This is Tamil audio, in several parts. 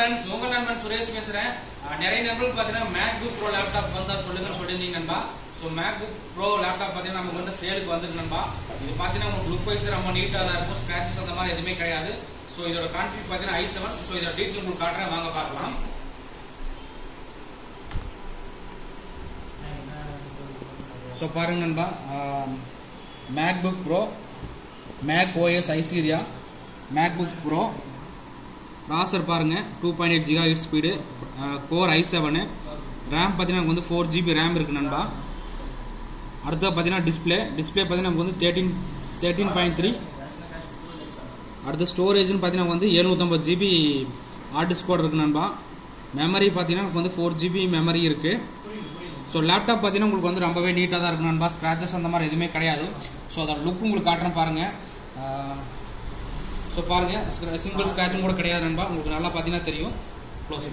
ஃப்ரெண்ட்ஸ் உங்க நண்பன் சுரேஷ் பேசுறேன். நிறைய நண்பர்கள் பாத்தீங்கன்னா மேக்புக் ப்ரோ லேப்டாப் வந்தா சொல்லுங்கன்னு சொல்லியிருந்தீங்க நண்பா. ஸோ மேக்புக் ப்ரோ லேப்டாப் பாத்தீங்கன்னா நம்ம வந்து சேலுக்கு வந்துருக்கு நண்பா. இது பாத்தீங்கன்னா உங்களுக்கு லுக் வைஸ் ரொம்ப நீட்டா தான் இருக்கும். ஸ்கிராச்சஸ் அந்த மாதிரி எதுவுமே கிடையாது. ஸோ இதோட கான்ஃபிக் பாத்தீங்கன்னா ஐ செவன் ஸோ இதோட டீட்டெயில் உங்களுக்கு காட்டுறேன். வாங்க பார்க்கலாம். ஸோ பாருங்க நண்பா. மேக்புக் ப்ரோ மேக் ஓஎஸ் ஐசீரியா மேக்புக் ப்ரோ ப்ராசர் பாருங்க two point eight gigahertz speed core I seven RAM பார்த்தீங்கன்னா நமக்கு வந்து ஃபோர் ஜிபி ரேம் இருக்கு நண்பா. அடுத்தது பார்த்தீங்கன்னா டிஸ்பிளே டிஸ்பிளே பார்த்தீங்கன்னா நமக்கு வந்து தேர்ட்டின் தேர்ட்டின் பாயிண்ட் த்ரீ அடுத்து ஸ்டோரேஜ்னு பார்த்தீங்கன்னா வந்து எழுநூற்றம்பது ஜிபி ஹார்ட் டிஸ்கோட் இருக்கு நண்பா. மெமரி பார்த்தீங்கன்னா நமக்கு வந்து ஃபோர் ஜிபி மெமரி இருக்குது ஸோ லேப்டாப் பார்த்தீங்கன்னா உங்களுக்கு வந்து ரொம்பவே நீட்டாக தான் இருக்கும் நண்பா. ஸ்க்ராச்சஸ் அந்த மாதிரி எதுவுமே கிடையாது. ஸோ அதோட லுக் உங்களுக்கு காட்டுறேன் பாருங்கள் ஸோ பாருங்க சிங்கிள் ஸ்க்ராச்சும் கூட கிடையாது நண்பா. உங்களுக்கு நல்லா பார்த்தீங்கன்னா தெரியும். க்ளோஸ்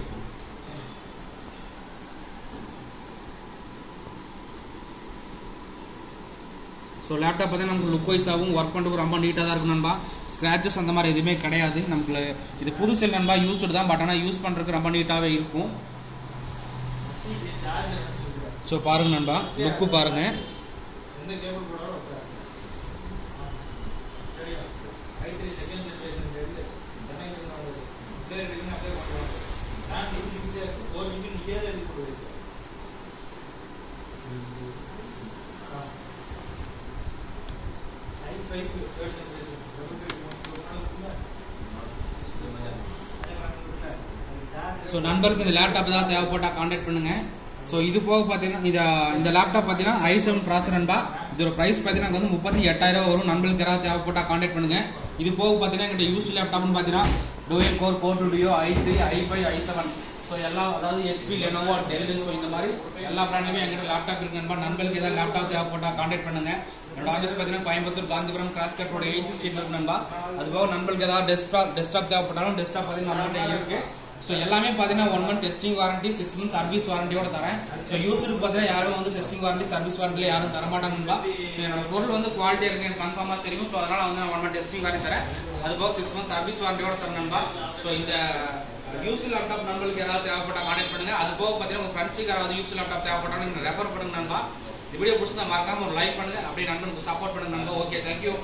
ஸோ லேப்டாப் பார்த்தீங்கன்னா நமக்கு லுக் வைஸாகவும் ஒர்க் பண்ணுறதுக்கு ரொம்ப நீட்டாக தான் இருக்கும் நண்பா. ஸ்க்ராச்சஸ் அந்த மாதிரி எதுவுமே கிடையாது. நமக்கு இது புது செல் நண்பா யூஸ்டு தான் பட் ஆனால் யூஸ் பண்ணுறதுக்கு ரொம்ப நீட்டாகவே இருக்கும். ஸோ பாருங்க நண்பா. லுக்கு பாருங்க ஸோ நண்பருக்கு இந்த லேப்டாப் ஏதாவது தேவைப்பட்டா காண்டாக்ட் பண்ணுங்க ஸோ இது போக பார்த்தீங்கன்னா இந்த இந்த லேப்டாப் பார்த்தீங்கன்னா ஐ செவன் ப்ராசர் நண்பா. இதோட ப்ரைஸ் பார்த்தீங்கன்னா வந்து முப்பத்தி எட்டாயிரம் ரூபா வரும். நண்பர்களுக்கு யாராவது தேவைப்பட்டா காண்டாக்ட் பண்ணுங்க. இது போக பார்த்தீங்கன்னா எங்கிட்ட யூஸ் லேப்டாப்னு பார்த்தீங்கன்னா dual core core டுடியோ I three I five I seven so எல்லா அதாவது ஹெச்பி லெனோவோ டெல் ஸோ இந்த மாதிரி எல்லா பிராண்டுமே எங்கிட்ட லேப்டாப் இருக்கு நண்பா. நண்பர்களுக்கு ஏதாவது லேப்டாப் தேவைப்பட்டா காண்டாக்ட் பண்ணுங்க. என்னோட ஆஃபீஸ் பார்த்தீங்கன்னா கோயம்புத்தூர் காந்திபுரம் கிராஸ் கட்டோட எயிட் ஸ்ட்ரீட் இருக்கு நண்பா. அது போக நண்பர்களுக்கு ஏதாவது டெஸ்க்டாப் டெஸ்க்டாப் தேவைப்பட்டாலும் டெஸ்க்டாப் பார்த்தீங்கன்னா நம்மகிட்ட இருக்குது ஸோ எல்லாமே பார்த்தீங்கன்னா one month testing warranty six month service வாரண்டியோட தரேன். ஸோ யூஸருக்கு பார்த்தீங்கன்னா யாரும் வந்து டெஸ்டிங் வாரண்டி சர்வீஸ் வாரண்டியில் யாரும் தரமாட்டாங்கப்பா ஸோ என்னோட பொருள் வந்து குவாலிட்டியாக இருக்கு எனக்கு கன்ஃபார்மாக தெரியும். ஸோ அதனால் வந்து நான் ஒன் மந்த் டெஸ்டிங் வாரண்டி தரேன். அது போக சிக்ஸ் மந்த் சர்வீஸ் வாரண்டியோட தரணும்பா ஸோ இந்த யூஸ் லேப்டாப் நம்மளுக்கு யாராவது தேவைப்பட்டா கான்டெக்ட் பண்ணுங்க. அது போக பார்த்தீங்கன்னா உங்கள் ஃப்ரெண்ட்ஸுக்கு யாராவது யூஸ் லேப்டாப் தேவைப்பட்டாலும் ரெஃபர் பண்ணுங்க நண்பா. இந்த வீடியோ பிடிச்சிருந்தா மறக்காம ஒரு லைக் பண்ணுங்க. அப்படியே நண்பனுக்கு சப்போர்ட் பண்ணுங்க நண்பா. Okay thank you